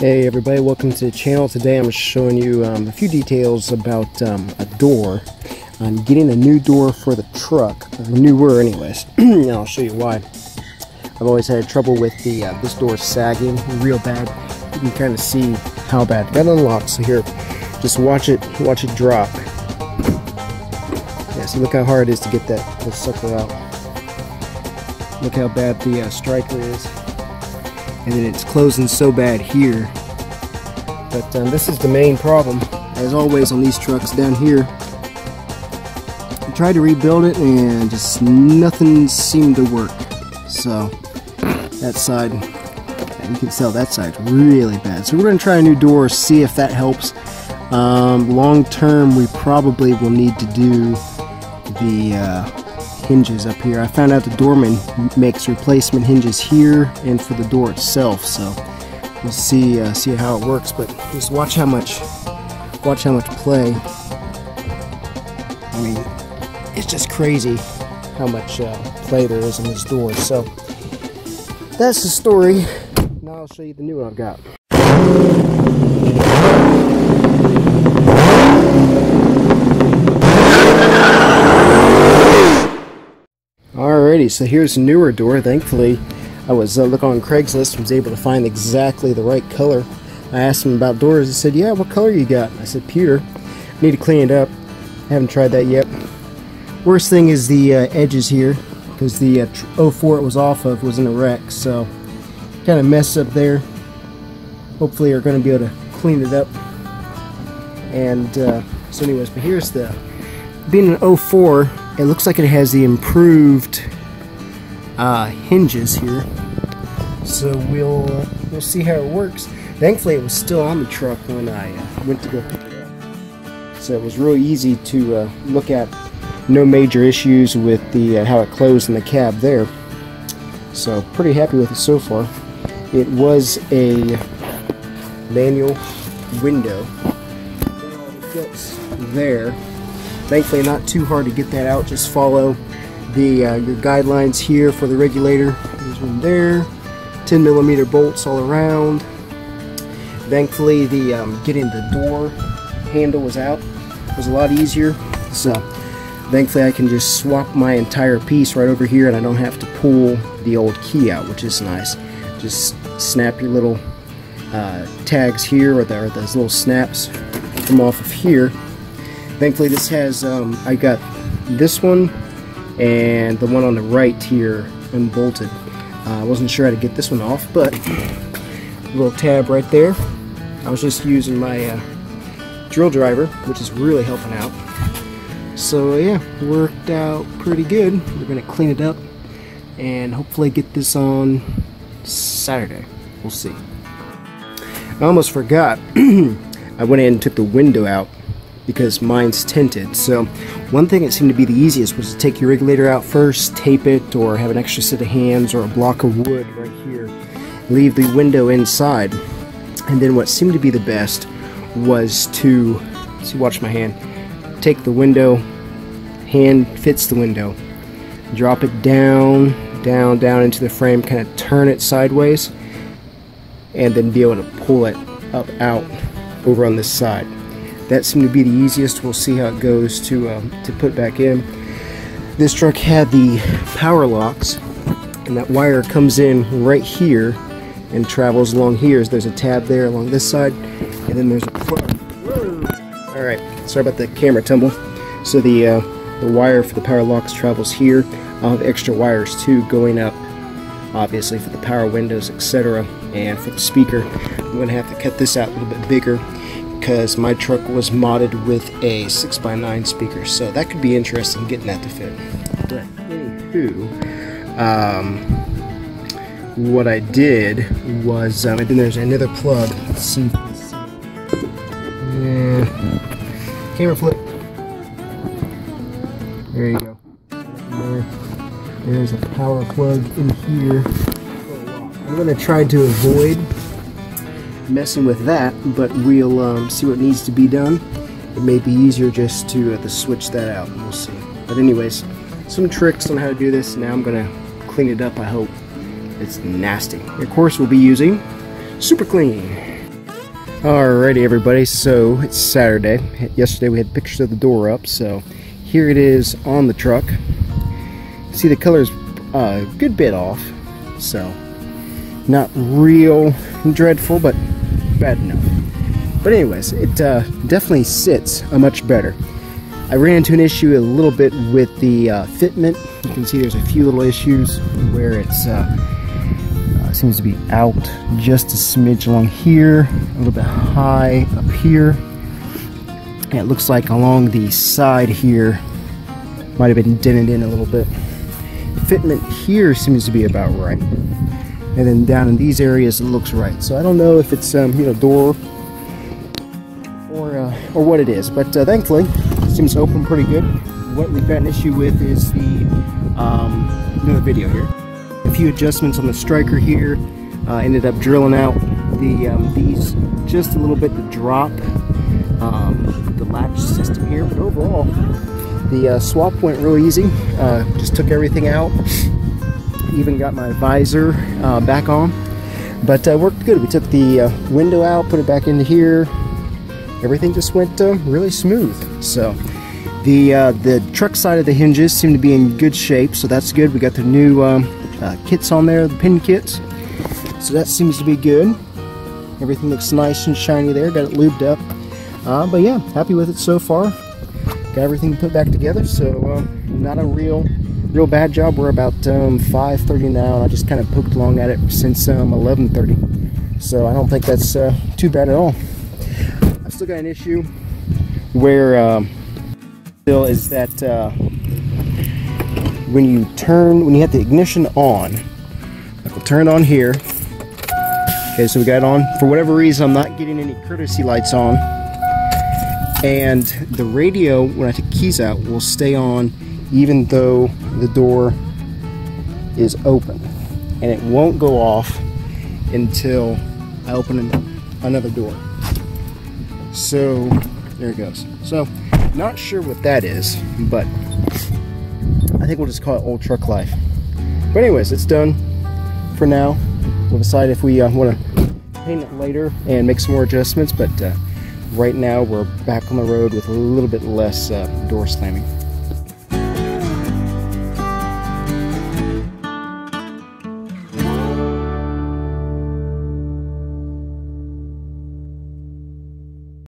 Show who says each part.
Speaker 1: Hey everybody, welcome to the channel. Today I'm showing you um, a few details about um, a door. I'm getting a new door for the truck, or newer anyways. and I'll show you why. I've always had trouble with the uh, this door sagging real bad. You can kind of see how bad. Got unlocked, so here, just watch it, watch it drop. Yeah, see look how hard it is to get that, that sucker out. Look how bad the uh, striker is and then it's closing so bad here. But um, this is the main problem, as always on these trucks down here. I tried to rebuild it and just nothing seemed to work. So that side, you can tell that side's really bad. So we're going to try a new door, see if that helps. Um, long term, we probably will need to do the uh, hinges up here. I found out the Dorman makes replacement hinges here and for the door itself, so we'll see uh, see how it works. But just watch how much watch how much play. I mean, it's just crazy how much uh, play there is in this door. So that's the story. Now I'll show you the new one I've got. Alrighty, so here's a newer door. Thankfully, I was uh, looking on Craigslist and was able to find exactly the right color. I asked him about doors. He said, "Yeah, what color you got?" I said, "Pewter." Need to clean it up. Haven't tried that yet. Worst thing is the uh, edges here, because the uh, 04 it was off of was in a wreck, so kind of mess up there. Hopefully, are going to be able to clean it up. And uh, so, anyways, but here's the being an 04 it looks like it has the improved uh, hinges here. So we'll uh, we'll see how it works. Thankfully, it was still on the truck when I uh, went to go pick it up. So it was really easy to uh, look at. No major issues with the uh, how it closed in the cab there. So pretty happy with it so far. It was a manual window. there Thankfully not too hard to get that out. Just follow the uh, your guidelines here for the regulator. There's one there. 10 millimeter bolts all around. Thankfully the um, getting the door handle was out was a lot easier. So thankfully I can just swap my entire piece right over here and I don't have to pull the old key out, which is nice. Just snap your little uh, tags here or, the, or those little snaps come off of here Thankfully this has, um, I got this one and the one on the right here unbolted. Uh, I wasn't sure how to get this one off, but little tab right there. I was just using my uh, drill driver, which is really helping out. So yeah, worked out pretty good. We're gonna clean it up and hopefully get this on Saturday. We'll see. I almost forgot. I went in and took the window out because mine's tinted. So one thing that seemed to be the easiest was to take your regulator out first, tape it, or have an extra set of hands or a block of wood right here. Leave the window inside. And then what seemed to be the best was to, see, watch my hand, take the window, hand fits the window, drop it down, down, down into the frame, kind of turn it sideways, and then be able to pull it up out over on this side. That seemed to be the easiest. We'll see how it goes to, um, to put back in. This truck had the power locks, and that wire comes in right here and travels along here. There's a tab there along this side, and then there's a plug. All right, sorry about the camera tumble. So the uh, the wire for the power locks travels here. I'll have extra wires too going up, obviously for the power windows, etc. And for the speaker, I'm to have to cut this out a little bit bigger because my truck was modded with a 6x9 speaker, so that could be interesting getting that to fit. But anywho, um, what I did was, um, and then there's another plug. Let's see. Yeah. Camera flip. There you go. There. There's a power plug in here. I'm to try to avoid messing with that, but we'll um, see what needs to be done. It may be easier just to, uh, to switch that out, we'll see. But anyways, some tricks on how to do this. Now I'm going to clean it up, I hope. It's nasty. of course, we'll be using Super Clean. Alrighty everybody, so it's Saturday. Yesterday we had pictures of the door up, so here it is on the truck. See the color's a good bit off, so not real dreadful, but bad enough. But anyways, it uh, definitely sits a much better. I ran into an issue a little bit with the uh, fitment. You can see there's a few little issues where it's uh, uh, seems to be out just a smidge along here, a little bit high up here. And it looks like along the side here might have been dented in a little bit. Fitment here seems to be about right. And then down in these areas it looks right. So I don't know if it's um, you know door or uh, or what it is, but uh, thankfully it seems open pretty good. What we've got an issue with is the um, another video here a few adjustments on the striker here. Uh, ended up drilling out the um, these just a little bit to drop um, the latch system here, but overall the uh, swap went real easy. Uh, just took everything out, even got my visor uh, back on, but uh, worked good. We took the uh, window out, put it back into here. Everything just went really smooth. So. The, the truck side of the hinges seem to be in good shape, so that's good. We got the new um, uh, kits on there, the pin kits. So that seems to be good. Everything looks nice and shiny there. Got it lubed up. Uh, but yeah, happy with it so far. Got everything put back together. So uh, not a real, real bad job. We're about um, 5:30 now, and I just kind of poked along at it since um, 11:30. So I don't think that's uh, too bad at all. I've still got an issue where um, still is that uh, when you turn, when you have the ignition on, I will turn it on here. Okay, so we got it on. For whatever reason, I'm not getting any courtesy lights on. And the radio, when I take keys out, will stay on even though the door is open. And it won't go off until I open another door. So, there it goes. So, not sure what that is, but I think we'll just call it Old Truck Life. But anyways, it's done for now. We'll decide if we uh, want to paint it later and make some more adjustments, but uh, right now we're back on the road with a little bit less uh, door slamming.